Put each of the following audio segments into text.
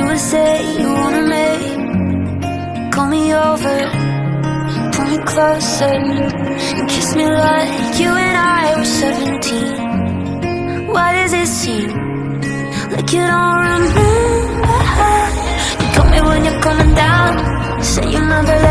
You would say you wanna make. Call me over Pull me closer. And kiss me like you and I were 17 Why does it seem Like you don't remember? You call me when you're coming down. Say you never left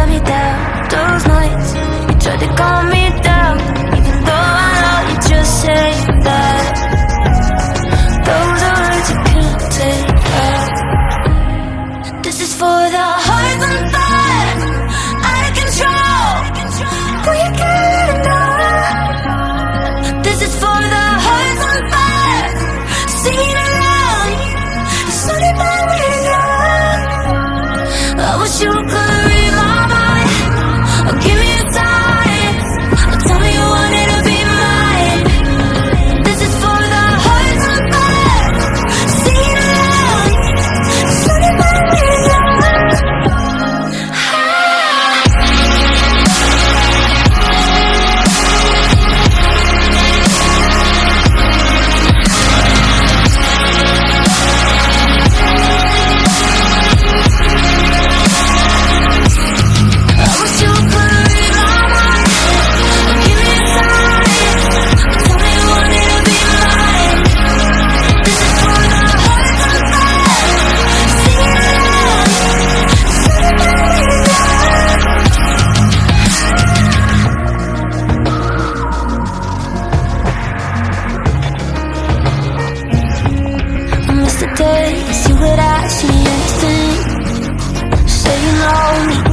days you would ask me anything Say you know me.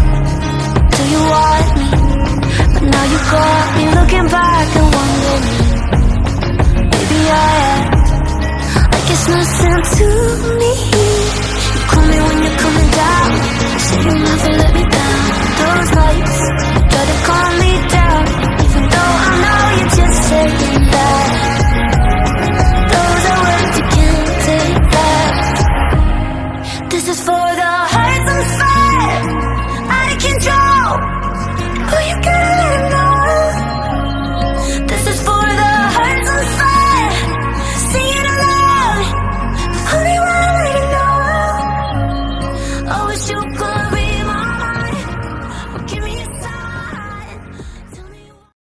is for the hearts inside Out of control. But you gotta let know? This is for the hearts let it know? Oh, you